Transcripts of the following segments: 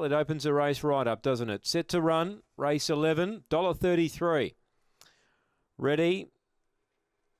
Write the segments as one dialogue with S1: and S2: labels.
S1: Well, it opens the race right up, doesn't it? Set to run, race 11, $1.33. Ready,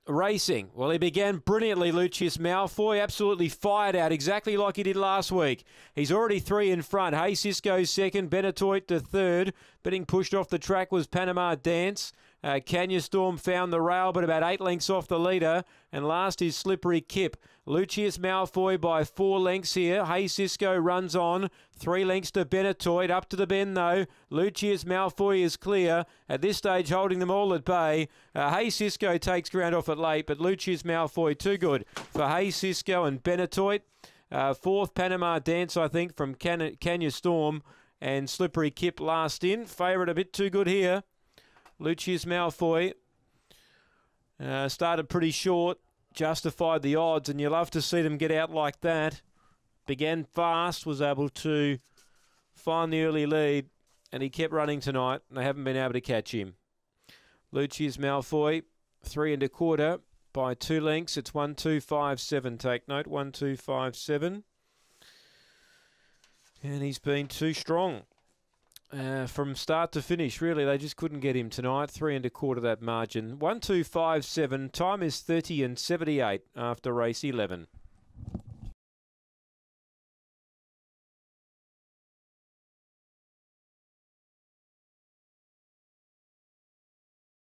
S1: racing. Well, he began brilliantly, Lucius Malfoy. Absolutely fired out, exactly like he did last week. He's already three in front. Hey Cisco second, Benetoit to third. Being pushed off the track was Panama Dance. Uh, Storm found the rail, but about eight lengths off the leader. And last is Slippery Kip. Lucius Malfoy by four lengths here. Hey Cisco runs on. Three lengths to Benetoit. Up to the bend, though. Lucius Malfoy is clear. At this stage, holding them all at bay. Uh, hey Cisco takes ground off it late, but Lucius Malfoy too good for Hey Cisco and Benetoit. Uh, fourth Panama Dance, I think, from Canya Storm. And Slippery Kip last in. Favourite a bit too good here. Lucius Malfoy uh, started pretty short, justified the odds, and you love to see them get out like that. Began fast, was able to find the early lead, and he kept running tonight. And they haven't been able to catch him. Lucius Malfoy, three and a quarter by two lengths. It's one two five seven. Take note, one two five seven, and he's been too strong. Uh, from start to finish, really, they just couldn't get him tonight. Three and a quarter that margin. One two five seven. Time is thirty and seventy eight after race eleven.